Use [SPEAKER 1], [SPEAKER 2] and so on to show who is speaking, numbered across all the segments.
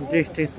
[SPEAKER 1] District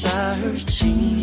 [SPEAKER 2] searching.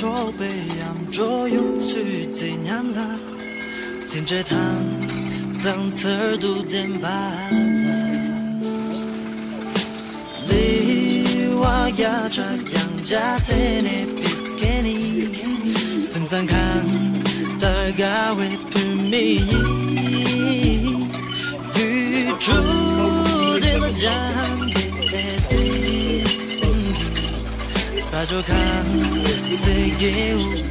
[SPEAKER 2] 조비양조용추지냠라딘제 탄장서도덴바라 리와 야자 양자세네비케니심상칸달가위품미 유주딘자함께 洒酒看岁月。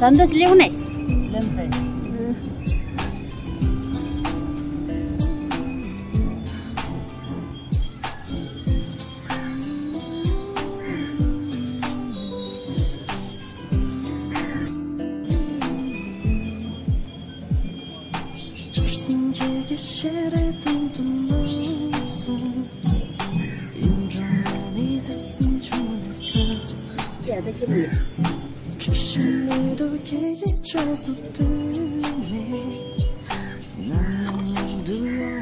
[SPEAKER 3] धन्दै ल्याउने Yeah, they can be.
[SPEAKER 2] really chose a bullet. Now do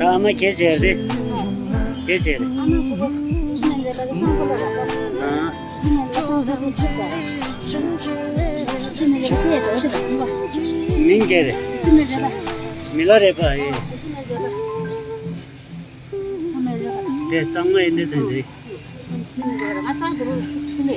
[SPEAKER 2] Ama geçerdi.
[SPEAKER 1] Geçerdi.
[SPEAKER 3] Ama bu bak. 能知道，
[SPEAKER 2] 就那个
[SPEAKER 3] 现在多少钱吧？
[SPEAKER 2] 明天的，
[SPEAKER 3] 怎么着吧？
[SPEAKER 1] 没了的吧？哎，
[SPEAKER 3] 怎么着吧？
[SPEAKER 1] 对，咱们也得等的。
[SPEAKER 3] 俺上周去的，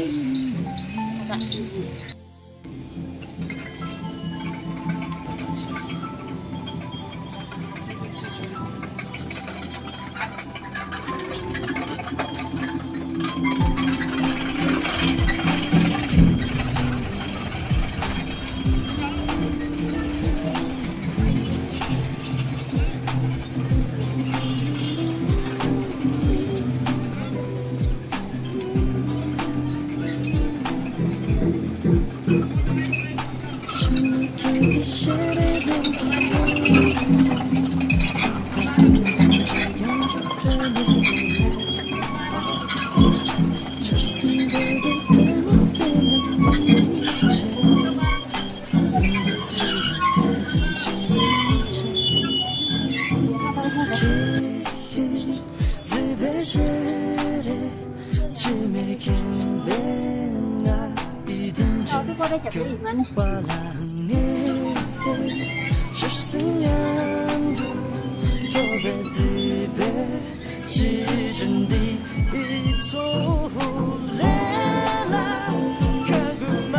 [SPEAKER 3] 五
[SPEAKER 2] 百来横里七百三十二座的子弟七百来个壮汉奸细作阵来吓坏我看什么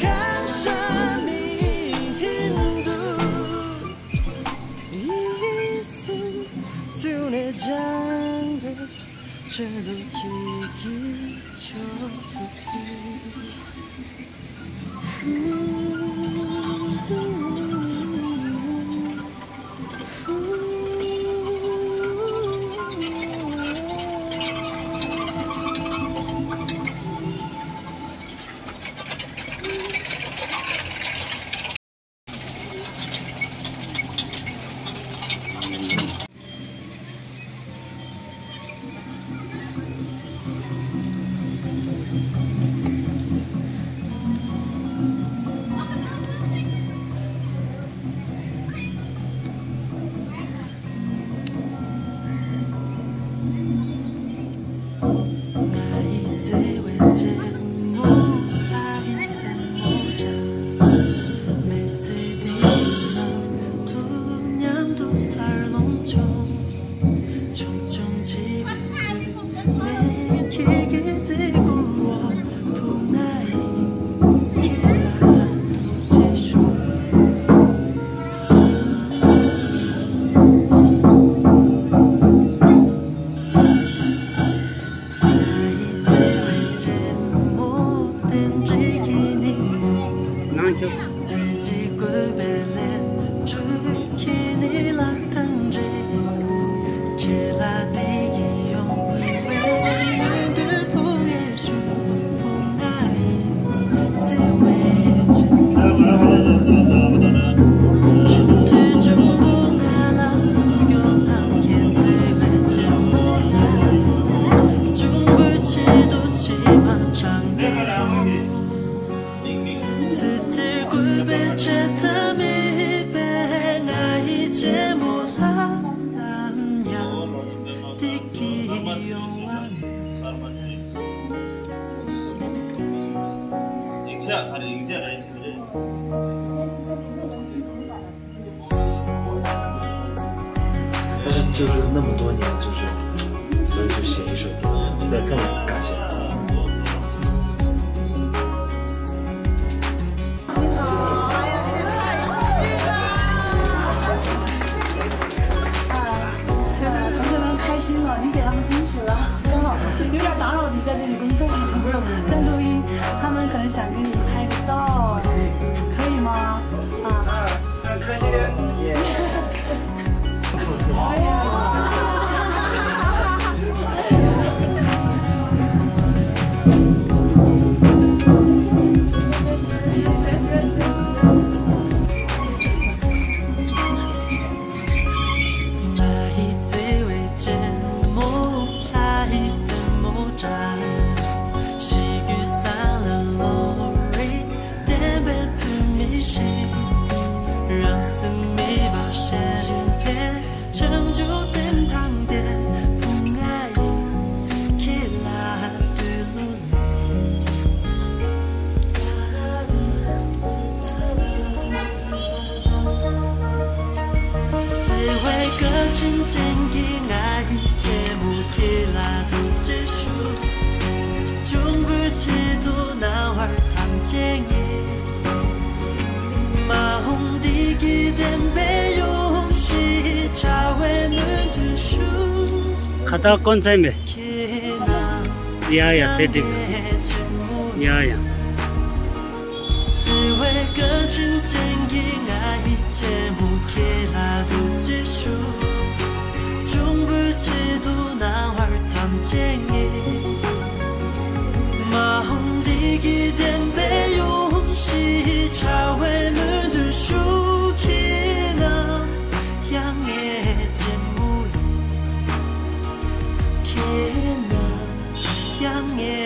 [SPEAKER 2] 看杀的眼睛毒蛇 Mm-hmm. mountain. 天你。
[SPEAKER 1] 就。
[SPEAKER 4] 就是那么多年，就是，所以就写一首歌来感谢他。你
[SPEAKER 5] 好，哎呀，太酷了！哎，同学们开心了，你给他们惊喜了，刚好有点打扰你在这里工作了。
[SPEAKER 1] खतरा कौन सा है मेरे या या सेटिंग
[SPEAKER 2] या या 마음 디기 된 배용 시 차외는 yeah.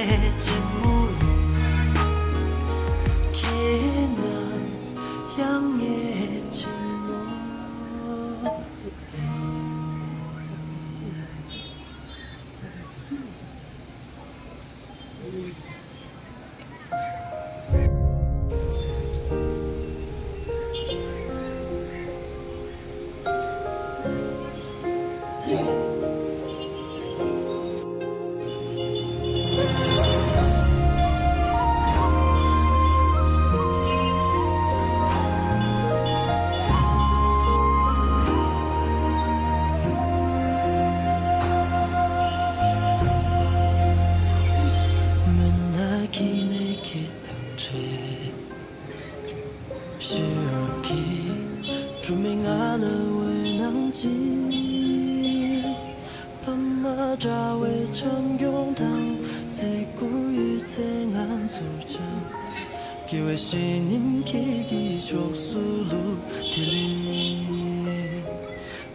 [SPEAKER 2] 路的泪，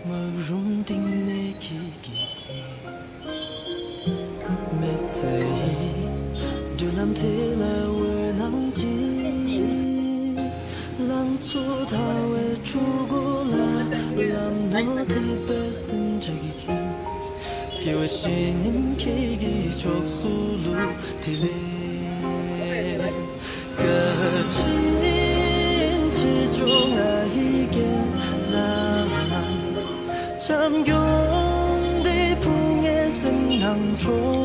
[SPEAKER 2] 马蓉的那几几天，每次流浪累了我浪迹，浪子他为照顾我，让诺他被生着急，机会是能奇迹结束路的泪。中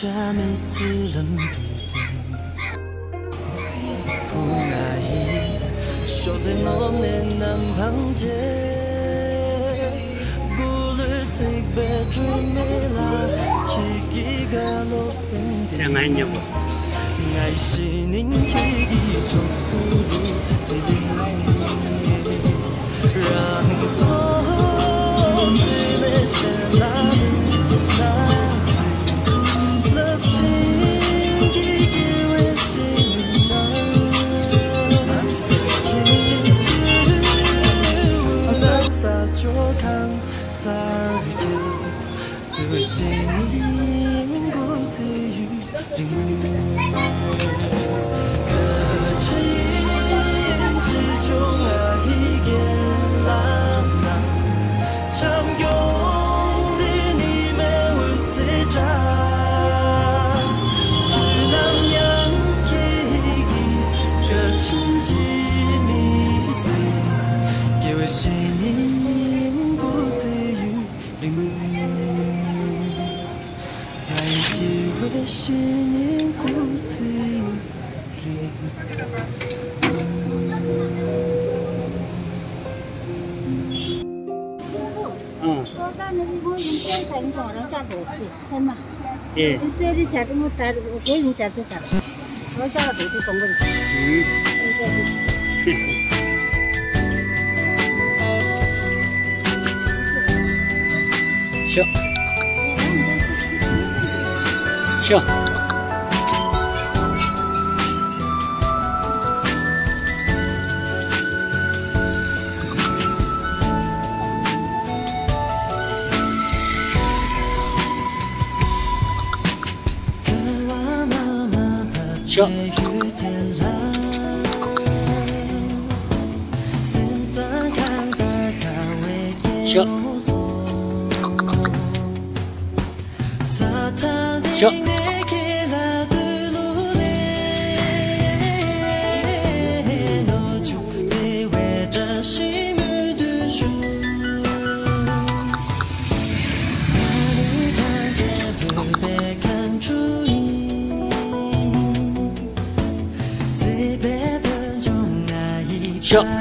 [SPEAKER 2] 下每次冷不压抑，守在某年南旁街，孤旅随杯烛梅拉，
[SPEAKER 1] 예.
[SPEAKER 3] 일자리 잡으면 다 세인자한테 살아. 회사가 되게 동거리
[SPEAKER 1] 살아. 쉬어 쉬어
[SPEAKER 2] 行。行见 Chuck